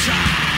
shot.